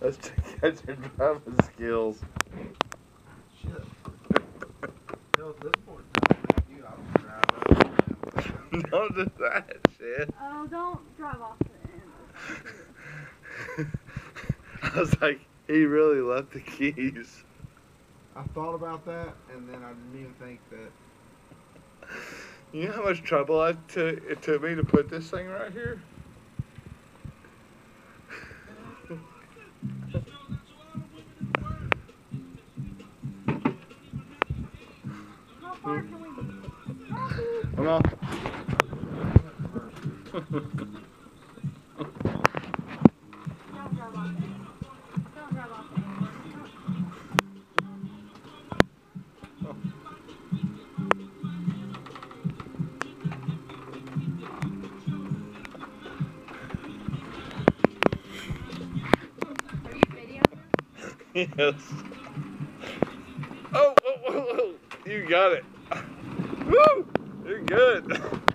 Let's check out your driving skills. Shit. Hell, at this point, you. I don't Don't do that shit. Oh, don't drive off the end. I was like, he really left the keys. I thought about that, and then I didn't even think that. You know how much trouble I took, it took me to put this thing right here? you videoing? yes. Oh, oh, oh, oh, you got it. Woo! You're good.